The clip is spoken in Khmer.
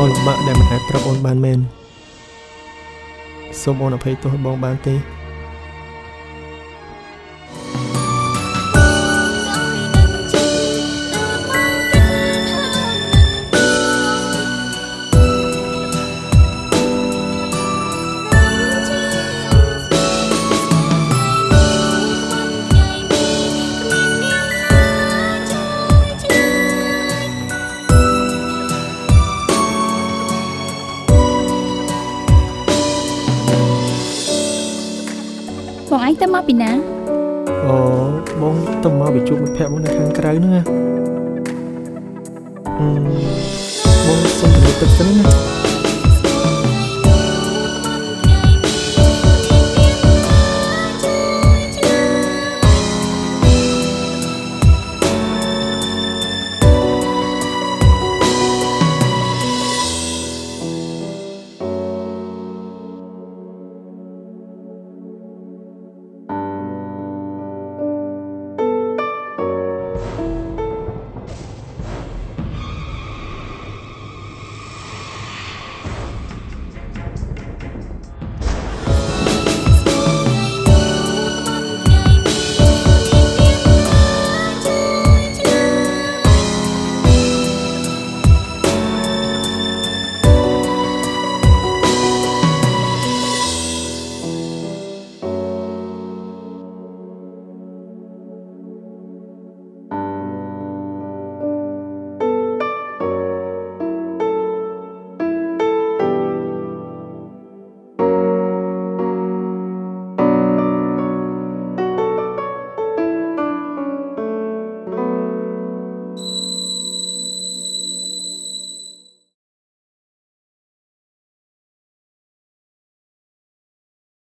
អូនលំបាកដែលមិនអាចប្រាប់អូនបានមែនសូមអូនអភ័យទោសបងបានទេ ឯងទៅមកពីណាអូបងទៅមកពីជួបមិត្តភក្តិបងនៅខាងក្រៅហ្នឹងណាអឺបងសុំទៅទឹកសិនណា